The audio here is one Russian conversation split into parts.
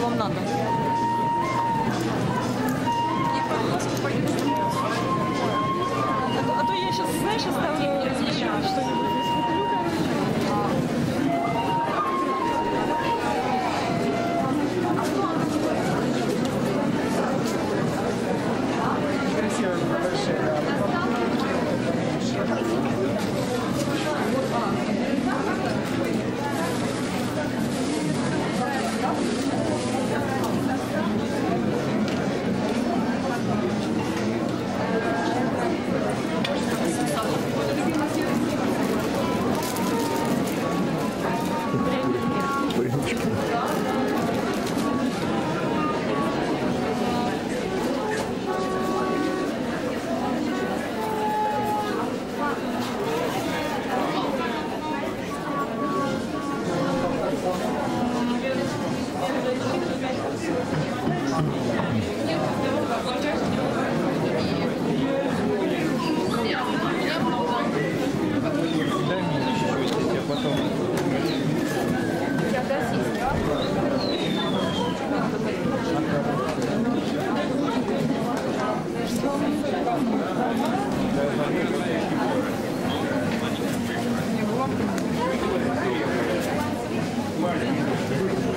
もんなんだすごい。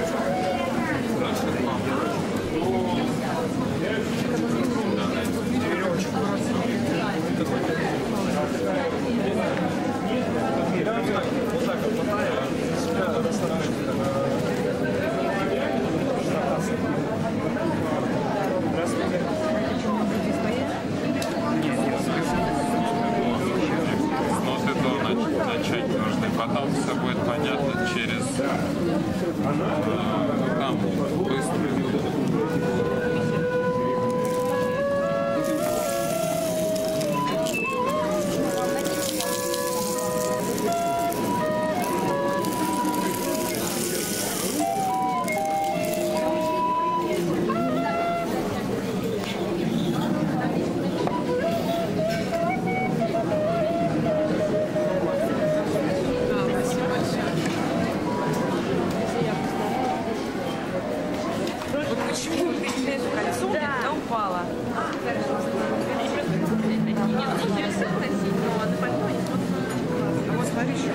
Нет, ну, все носить, но на пальто не смотрится. А вот смотри, еще.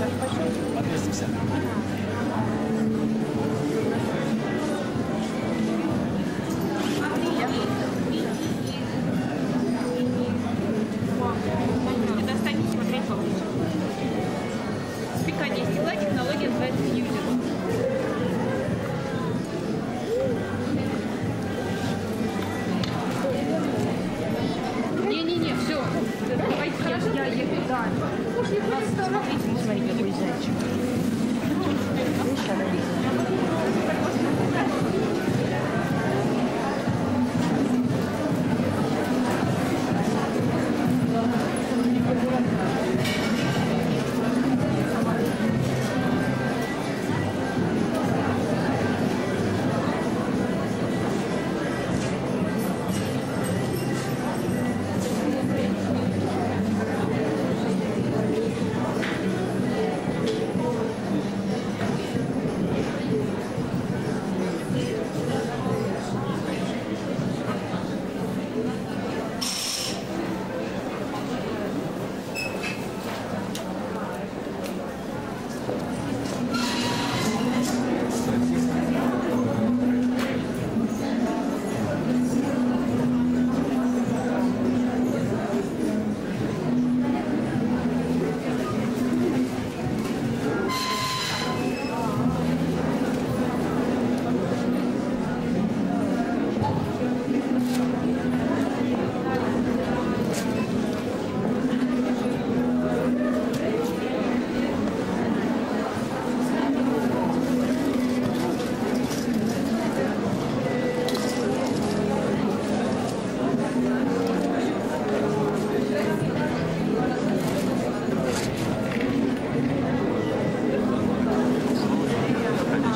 Получше. Спекание стекла технология называется фьюзер. Не-не-не, все. Давайте я, я еду. Да. Смотрите, ну, смотри, какой зайчик.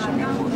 information before.